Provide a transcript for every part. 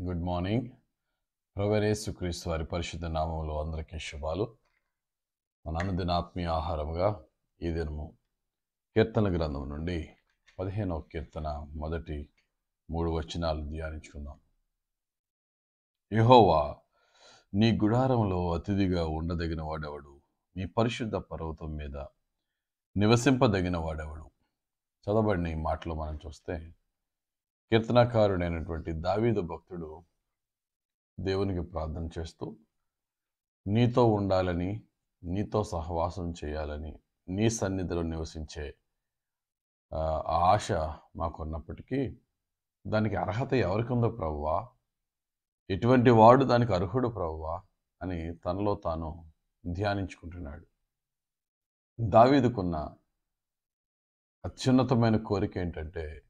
Good morning ప్రవేశుక్రీస్తు వారి పరిశుద్ధ నామంలో అందరికీ శుభాలు. మన అనుదిన ఆత్మీయ ఆహారముగా ఈ దినము కీర్తన గ్రంథం నుండి పదిహేనవ కీర్తన మొదటి మూడు వచనాలు ధ్యానించుకుందాం. యహోవా నీ గుడారంలో అతిథిగా ఉండదగిన వాడెవడు? నీ పరిశుద్ధ పర్వతం మీద నివసింపదగిన వాడెవడు? చదవబడిన ఈ మాటలు మనం చూస్తే కీర్తనాకారుడైనటువంటి దావీదు భక్తుడు దేవునికి ప్రార్థన చేస్తూ నీతో ఉండాలని నీతో సహవాసం చేయాలని నీ సన్నిధిలో నివసించే ఆ ఆశ మాకున్నప్పటికీ దానికి అర్హత ఎవరికిందో ప్రవ్వా? ఎటువంటి వాడు దానికి అర్హుడు ప్రవ్వా? అని తనలో తాను ధ్యానించుకుంటున్నాడు. దావీదుకున్న అత్యున్నతమైన కోరిక ఏంటంటే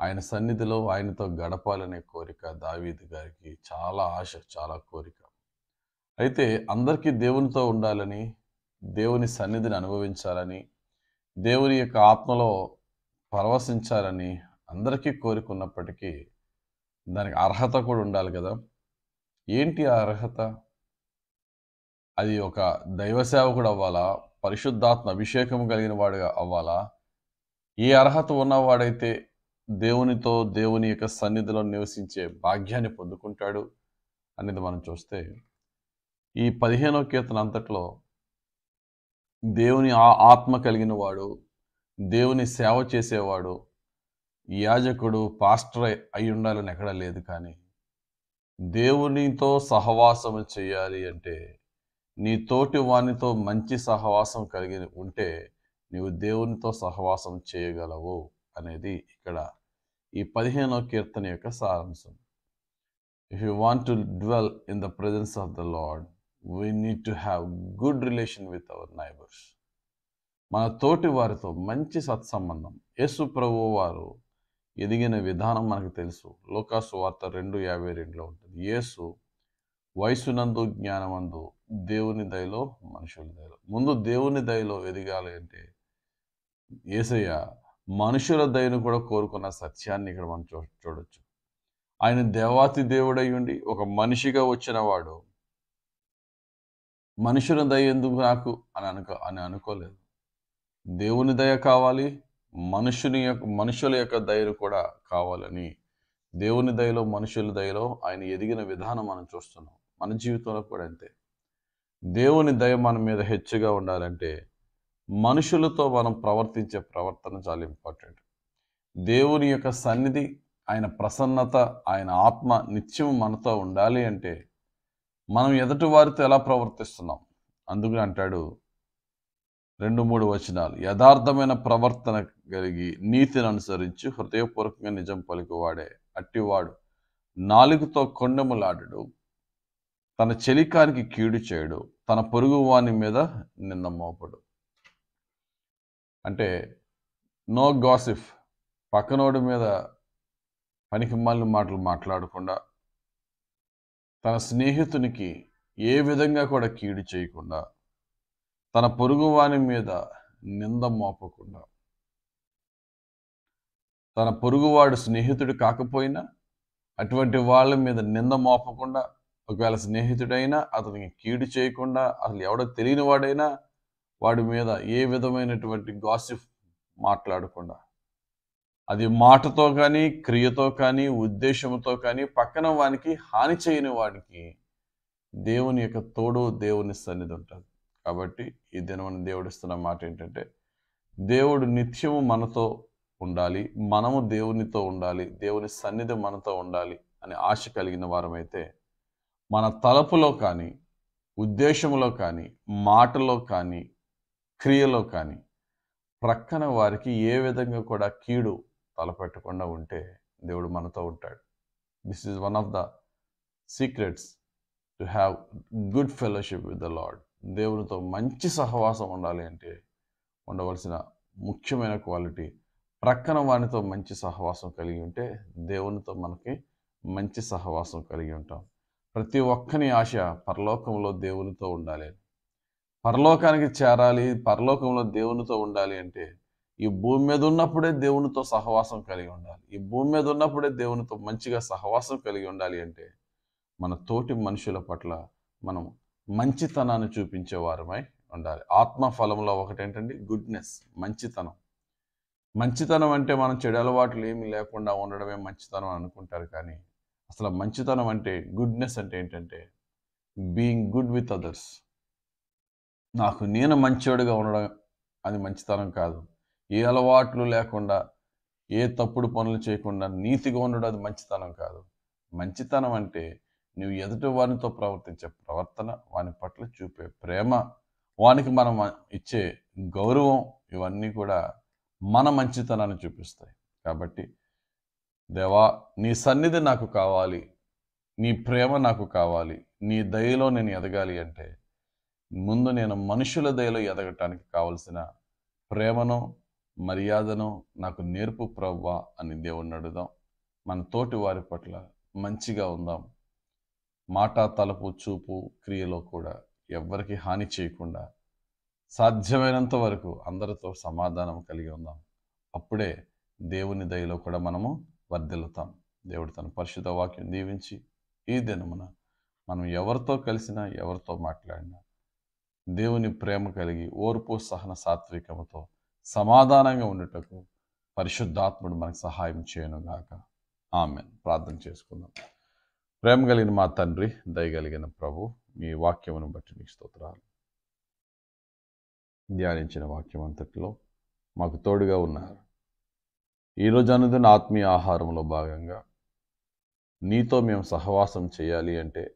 ఆయన సన్నిధిలో ఆయనతో గడపాలనే కోరిక దావీదు గారికి చాలా ఆశ చాలా కోరిక. అయితే అందరికీ దేవునితో ఉండాలని దేవుని సన్నిధిని అనుభవించాలని దేవుని యొక్క ఆత్మలో పరవశించాలని అందరికీ కోరిక ఉన్నప్పటికీ దానికి అర్హత కూడా ఉండాలి కదా. ఏంటి ఆ అర్హత? అది ఒక దైవ సేవకుడు అవ్వాలా? పరిశుద్ధాత్మ అభిషేకం కలిగిన వాడుగా అవ్వాలా? ఏ అర్హత ఉన్నవాడైతే దేవునితో దేవుని యొక్క సన్నిధిలో నివసించే భాగ్యాన్ని పొందుకుంటాడు అనేది మనం చూస్తే ఈ పదిహేనో కీర్తన అంతట్లో దేవుని ఆ- ఆత్మ కలిగిన వాడు దేవుని సేవ చేసేవాడు యాజకుడు పాస్టర్ అయి- అయి ఉండాలని ఎక్కడా లేదు కానీ దేవునితో సహవాసం చేయాలి అంటే నీ తోటి వానితో మంచి సహవాసం కలిగి ఉంటే నీవు దేవునితో సహవాసం చేయగలవు. అనేది ఇక్కడ ఈ పదిహేనో కీర్తన యొక్క సారాంశం. If you want to dwell in the presence of the Lord we need to have good relation with our neighbours మన తోటి వారితో మంచి సత్సంబంధం. యేసు ప్రభు వారు ఎదిగిన విధానం మనకు తెలుసు. లోకాసు వార్త రెండు యాభై రెండులో ఉంటుంది. యేసు వయసునందు జ్ఞానమందు దేవుని దయలో మనుషుల దయలో. ముందు దేవుని దయలో ఎదగాలి అంటే ఏసయ్య మనుషుల దయను కూడా కోరుకున్న సత్యాన్ని ఇక్కడ మనం చూ చూడొచ్చు. ఆయన దేవాతి దేవుడై ఉండి ఒక మనిషిగా వచ్చిన వాడు మనుషుల దయ ఎందుకు నాకు అని అనుకో అని అనుకోలేదు. దేవుని దయ కావాలి మనుషుని యొక్క మనుషుల యొక్క దయను కూడా కావాలని దేవుని దయలో మనుషుల దయలో ఆయన ఎదిగిన విధానం మనం చూస్తున్నాం. మన జీవితంలో కూడా అంతే. దేవుని దయ మన మీద హెచ్చుగా ఉండాలంటే మనుషులతో మనం ప్రవర్తించే ప్రవర్తన చాలా ఇంపార్టెంట్. దేవుని యొక్క సన్నిధి ఆయన ప్రసన్నత ఆయన ఆత్మ నిత్యం మనతో ఉండాలి అంటే మనం ఎదుటి వారితో ఎలా ప్రవర్తిస్తున్నాం? అందుకని అంటాడు రెండు మూడు వచనాలు. యథార్థమైన ప్రవర్తన కలిగి నీతిని అనుసరించి హృదయపూర్వకంగా నిజం పలుకువాడే అట్టివాడు నాలుగుతో కొండములాడడు తన చెలికానికి కీడు చేయడు తన పొరుగు వాని మీద నింద మోపడు. అంటే నో గాసిఫ్ పక్కనోడి మీద పనికి మాటలు మాట్లాడకుండా తన స్నేహితునికి ఏ విధంగా కూడా కీడు చేయకుండా తన పొరుగువాని మీద నింద మోపకుండా తన పొరుగువాడు స్నేహితుడు కాకపోయినా అటువంటి వాళ్ళ మీద నింద మోపకుండా ఒకవేళ స్నేహితుడైనా అతనికి కీడు చేయకుండా అసలు ఎవడో తెలియని వాడైనా వాడి మీద ఏ విధమైనటువంటి గాసిఫ్ మాట్లాడకుండా అది మాటతో కానీ క్రియతో కానీ ఉద్దేశంతో కానీ పక్కన వానికి హాని చేయని వాడికి దేవుని యొక్క తోడు దేవుని సన్నిధి ఉంటుంది. కాబట్టి ఈ దినమని దేవుడు ఇస్తున్న మాట ఏంటంటే దేవుడు నిత్యము మనతో ఉండాలి మనము దేవునితో ఉండాలి దేవుని సన్నిధి మనతో ఉండాలి అనే ఆశ కలిగిన వారమైతే మన తలపులో కానీ ఉద్దేశంలో కానీ మాటలో కానీ క్రియలో కానీ ప్రక్కన వారికి ఏ విధంగా కూడా కీడు తలపెట్టకుండా ఉంటే దేవుడు మనతో ఉంటాడు. This is one of the secrets to have good fellowship with the Lord దేవునితో మంచి సహవాసం ఉండాలి అంటే ఉండవలసిన ముఖ్యమైన క్వాలిటీ ప్రక్కన వానితో మంచి సహవాసం కలిగి ఉంటే దేవునితో మనకి మంచి సహవాసం కలిగి ఉంటాం. ప్రతి ఒక్కని ఆశ పరలోకంలో దేవునితో ఉండాలి. అని పరలోకానికి చేరాలి పరలోకంలో దేవునితో ఉండాలి అంటే ఈ భూమి మీద ఉన్నప్పుడే దేవునితో సహవాసం కలిగి ఉండాలి. ఈ భూమి మీద ఉన్నప్పుడే దేవునితో మంచిగా సహవాసం కలిగి ఉండాలి అంటే మన తోటి మనుషుల పట్ల మనం మంచితనాన్ని చూపించే వారమై ఉండాలి. ఆత్మ ఫలంలో ఒకటి గుడ్నెస్ మంచితనం. మంచితనం అంటే మనం చెడు అలవాట్లు ఏమి లేకుండా ఉండడమే మంచితనం అనుకుంటారు కానీ అసలు మంచితనం అంటే గుడ్నెస్ అంటే ఏంటంటే బీయింగ్ గుడ్ విత్ అదర్స్ నాకు నేను మంచివాడిగా ఉండడం అది మంచితనం కాదు. ఏ అలవాట్లు లేకుండా ఏ తప్పుడు పనులు చేయకుండా నీతిగా ఉండడం అది మంచితనం కాదు. మంచితనం అంటే నువ్వు ఎదుటి వారితో ప్రవర్తించే ప్రవర్తన వాని పట్ల చూపే ప్రేమ వానికి మనం ఇచ్చే గౌరవం ఇవన్నీ కూడా మన మంచితనాన్ని చూపిస్తాయి. కాబట్టి దేవా నీ సన్నిధి నాకు కావాలి నీ ప్రేమ నాకు కావాలి నీ దయలో నేను ఎదగాలి అంటే ముందు నేను మనుషుల దయలో ఎదగటానికి కావలసిన ప్రేమను మర్యాదను నాకు నేర్పు ప్రవ్వా అని దేవుణ్ణి అడుగుదాం. మన తోటి వారి పట్ల మంచిగా ఉందాం. మాట తలపు చూపు క్రియలో కూడా ఎవ్వరికి హాని చేయకుండా సాధ్యమైనంత వరకు అందరితో సమాధానం కలిగి ఉందాం. అప్పుడే దేవుని దయలో కూడా మనము వర్ధిల్లుతాం. దేవుడు తన పరిశుద్ధ వాక్యం దీవించి ఈ దినమున మనం ఎవరితో కలిసినా ఎవరితో మాట్లాడినా దేవుని ప్రేమ కలిగి ఓర్పు సహన సాత్వికముతో సమాధానంగా ఉండటకు పరిశుద్ధాత్ముడు మనకు సహాయం చేయను గాక. ఆమె ప్రార్థన చేసుకుందాం. ప్రేమ కలిగిన మా తండ్రి దయగలిగిన ప్రభు మీ వాక్యమును బట్టి మీకు స్తోత్రాలు. ధ్యానించిన వాక్యం అంతటిలో మాకు తోడుగా ఉన్నారు. ఈరోజు అనుదిన ఆత్మీయ ఆహారంలో భాగంగా నీతో మేము సహవాసం చేయాలి అంటే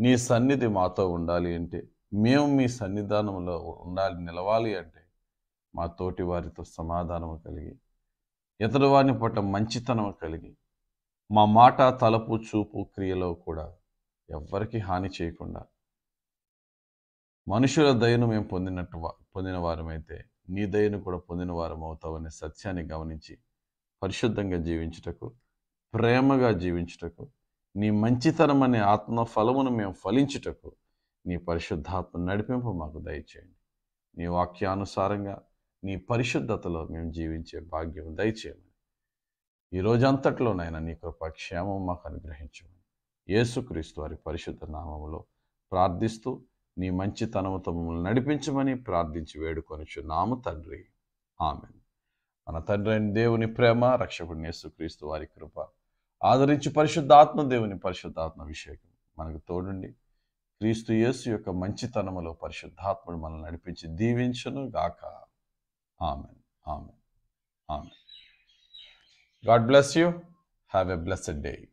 నీ సన్నిధి మాతో ఉండాలి అంటే మేము మీ సన్నిధానంలో ఉండాలి నిలవాలి అంటే మా తోటి వారితో సమాధానం కలిగి ఇతడు వారిని పట్ల మంచితనం కలిగి మా మాట తలపు చూపు క్రియలో కూడా ఎవ్వరికి హాని చేయకుండా మనుషుల దయను మేము పొందినట్టు పొందిన వారమైతే నీ దయను కూడా పొందిన వారం అవుతావనే సత్యాన్ని గమనించి పరిశుద్ధంగా జీవించుటకు ప్రేమగా జీవించుటకు నీ మంచితనం అనే ఆత్మ ఫలమును మేము ఫలించుటకు నీ పరిశుద్ధాత్మ నడిపింపు మాకు దయచేయండి. నీ వాక్యానుసారంగా నీ పరిశుద్ధతలో మేము జీవించే భాగ్యం దయచేయమని. ఈ రోజంతట్లోనైనా నీ కృప క్షేమం మాకు అనుగ్రహించమని. యేసుక్రీస్తు వారి పరిశుద్ధ నామములో ప్రార్థిస్తూ నీ మంచితనముతో మమ్మల్ని నడిపించమని ప్రార్థించి వేడుకొనిచున్నాము తండ్రి. ఆమె మన తండ్రి అయిన దేవుని ప్రేమ రక్షకుడిని యేసుక్రీస్తు వారి కృప ఆదరించి పరిశుద్ధాత్మ దేవుని పరిశుద్ధాత్మ అభిషేకం మనకు తోడుండి. క్రీస్తు యేసు యొక్క మంచితనములో పరిశుద్ధాత్ముడు మనల్ని నడిపించి దీవించును గాక. ఆమె ఆమె ఆమె God bless you. Have a blessed day.